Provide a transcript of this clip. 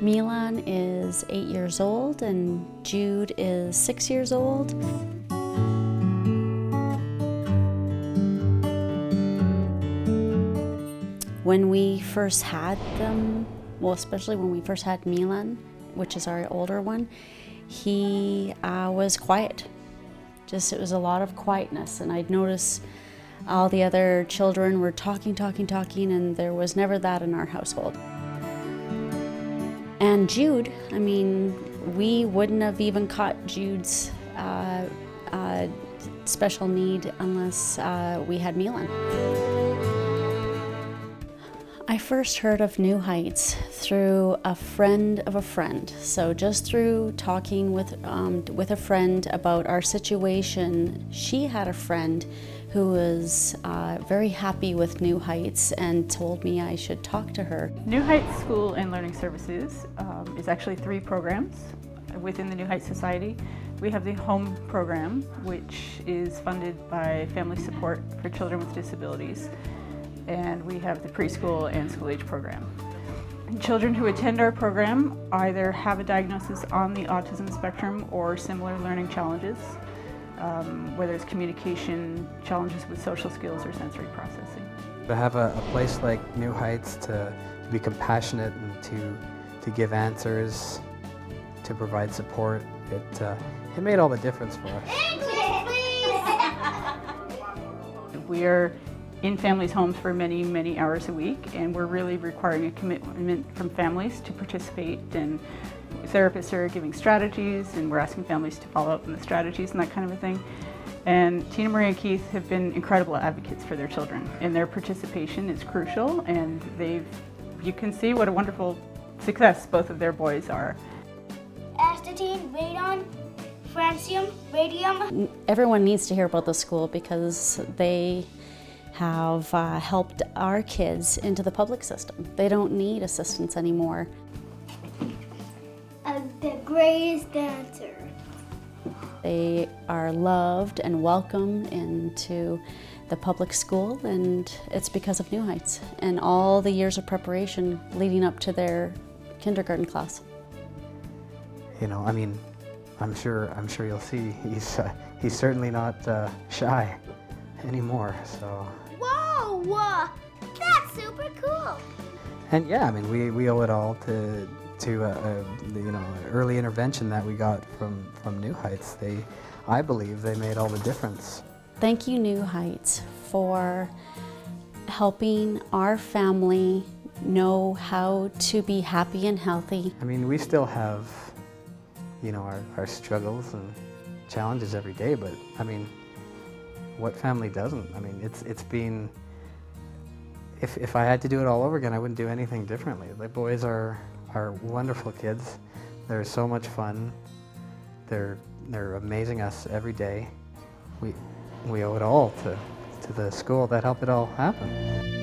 Milan is eight years old and Jude is six years old. When we first had them, well, especially when we first had Milan, which is our older one, he uh, was quiet. Just it was a lot of quietness, and I'd notice all the other children were talking, talking, talking, and there was never that in our household. And Jude, I mean, we wouldn't have even caught Jude's uh, uh, special need unless uh, we had Milan. I first heard of New Heights through a friend of a friend. So just through talking with, um, with a friend about our situation, she had a friend who was uh, very happy with New Heights and told me I should talk to her. New Heights School and Learning Services um, is actually three programs within the New Heights Society. We have the Home program, which is funded by Family Support for Children with Disabilities and we have the preschool and school age program. Children who attend our program either have a diagnosis on the autism spectrum or similar learning challenges, um, whether it's communication, challenges with social skills, or sensory processing. To have a, a place like New Heights to, to, be compassionate and to, to give answers, to provide support, it, uh, it made all the difference for us. We're in families' homes for many, many hours a week, and we're really requiring a commitment from families to participate. And therapists are giving strategies, and we're asking families to follow up on the strategies and that kind of a thing. And Tina Marie and Keith have been incredible advocates for their children, and their participation is crucial. And they've, you can see what a wonderful success both of their boys are. Astatine, radon, francium, radium. Everyone needs to hear about the school because they have uh, helped our kids into the public system. They don't need assistance anymore. The greatest dancer. They are loved and welcome into the public school and it's because of New Heights and all the years of preparation leading up to their kindergarten class. You know, I mean, I'm sure, I'm sure you'll see he's, uh, he's certainly not uh, shy anymore, so. Whoa, that's super cool. And yeah, I mean, we, we owe it all to to uh, uh, the, you know early intervention that we got from from New Heights. They, I believe, they made all the difference. Thank you, New Heights, for helping our family know how to be happy and healthy. I mean, we still have, you know, our, our struggles and challenges every day, but I mean, what family doesn't? I mean, it's it's been. If if I had to do it all over again, I wouldn't do anything differently. The boys are are wonderful kids. They're so much fun. They're they're amazing us every day. We we owe it all to to the school that helped it all happen.